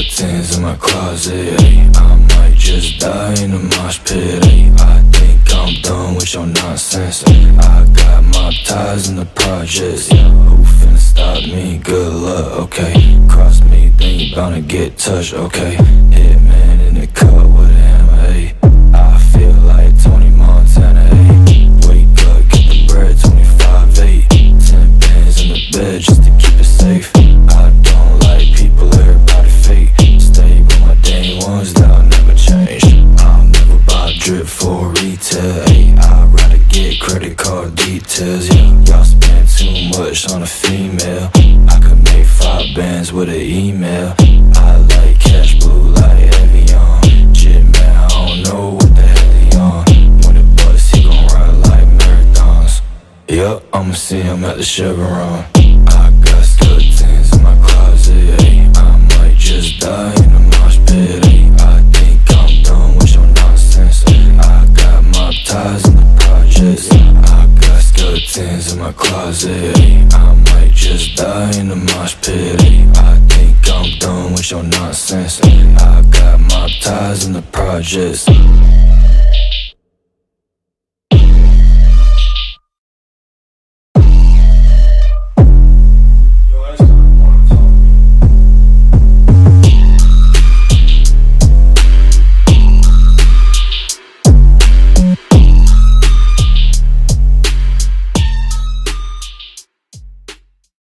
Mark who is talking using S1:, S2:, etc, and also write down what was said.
S1: tens in my closet, ay. I might just die in the mosh pit, ay. I think I'm done with your nonsense, ay. I got my ties in the projects, yeah. Who finna stop me? Good luck, okay. Cross me, then you bound to get touched, okay. Hitman credit card details. Y'all spend too much on a female. I could make five bands with an email. I like cash blue, like Evian. Shit, man, I don't know what the hell he on. When it bust, he gon' ride like marathons. Yup, I'ma see him at the Chevron. I got skeletons in my closet, ayy. I might just die in the mosh pit, ayy. I think I'm done with your nonsense, ayy. I got my ties in the projects. My closet. I might just die in the mosh pit. I think I'm done with your nonsense. I got my ties in the projects.